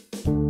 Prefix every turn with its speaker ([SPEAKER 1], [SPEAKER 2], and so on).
[SPEAKER 1] you